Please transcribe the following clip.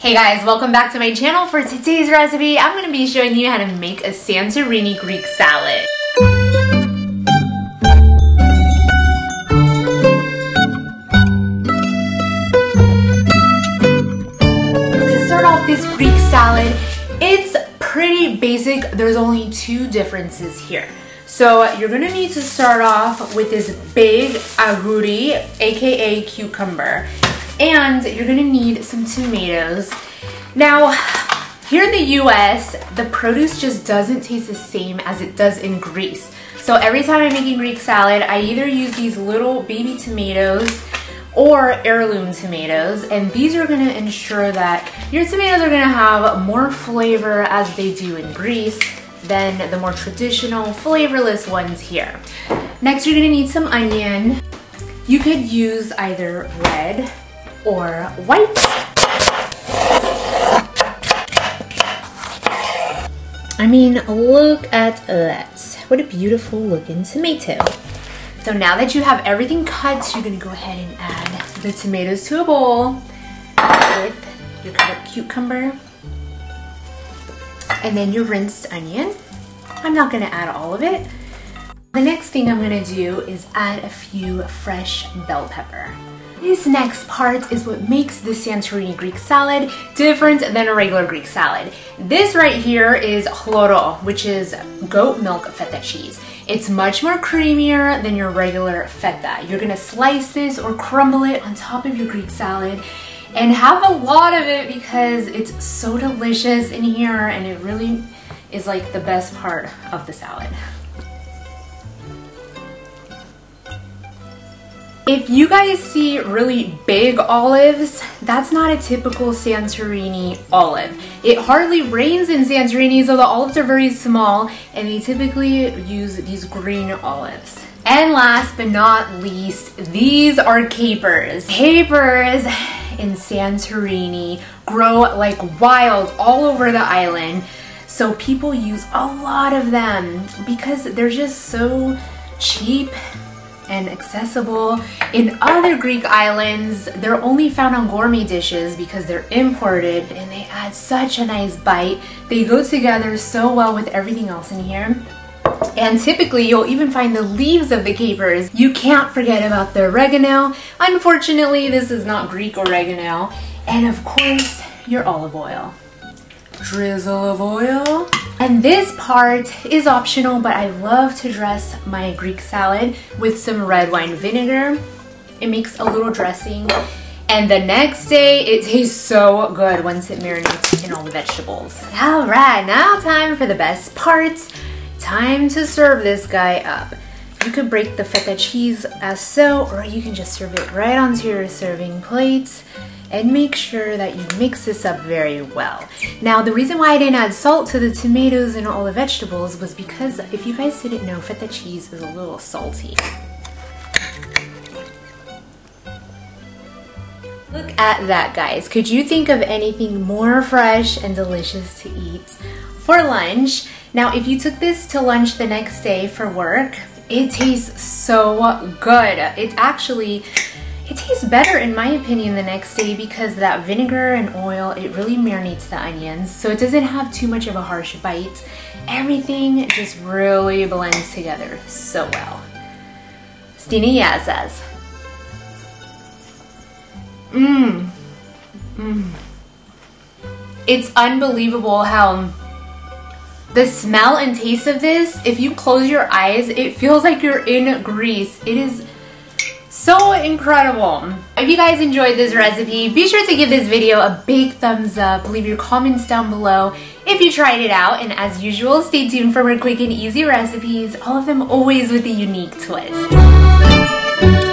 Hey guys, welcome back to my channel. For today's recipe, I'm going to be showing you how to make a Santorini Greek salad. To start off this Greek salad, it's pretty basic. There's only two differences here. So you're gonna need to start off with this big agouri, aka cucumber and you're gonna need some tomatoes. Now, here in the US, the produce just doesn't taste the same as it does in Greece. So every time I'm making Greek salad, I either use these little baby tomatoes or heirloom tomatoes and these are going to ensure that your tomatoes are going to have more flavor as they do in Greece than the more traditional flavorless ones here. Next you're going to need some onion. You could use either red or white. I mean, look at that. What a beautiful looking tomato. So now that you have everything cut, you're gonna go ahead and add the tomatoes to a bowl with your cut cucumber and then your rinsed onion. I'm not gonna add all of it. The next thing I'm gonna do is add a few fresh bell pepper. This next part is what makes the Santorini Greek salad different than a regular Greek salad. This right here is chloro, which is goat milk feta cheese. It's much more creamier than your regular feta. You're gonna slice this or crumble it on top of your Greek salad and have a lot of it because it's so delicious in here and it really is like the best part of the salad. If you guys see really big olives, that's not a typical Santorini olive. It hardly rains in Santorini, so the olives are very small, and they typically use these green olives. And last but not least, these are capers. Capers in Santorini grow like wild all over the island. So people use a lot of them because they're just so cheap and accessible. In other Greek islands, they're only found on gourmet dishes because they're imported and they add such a nice bite. They go together so well with everything else in here. And typically you'll even find the leaves of the capers. You can't forget about the oregano. Unfortunately, this is not Greek oregano. And of course, your olive oil. Drizzle of oil. This part is optional, but I love to dress my Greek salad with some red wine vinegar. It makes a little dressing. And the next day, it tastes so good once it marinates in all the vegetables. All right, now time for the best parts. Time to serve this guy up. You could break the feta cheese as so, or you can just serve it right onto your serving plates and make sure that you mix this up very well. Now the reason why I didn't add salt to the tomatoes and all the vegetables was because if you guys didn't know, feta cheese is a little salty. Look at that guys. Could you think of anything more fresh and delicious to eat for lunch? Now if you took this to lunch the next day for work, it tastes so good. It actually it tastes better in my opinion the next day because that vinegar and oil, it really marinates the onions so it doesn't have too much of a harsh bite. Everything just really blends together so well. Stini says. Mmm. Mmm. It's unbelievable how the smell and taste of this, if you close your eyes, it feels like you're in Greece. It is so incredible. If you guys enjoyed this recipe, be sure to give this video a big thumbs up. Leave your comments down below if you tried it out. And as usual, stay tuned for more quick and easy recipes, all of them always with a unique twist.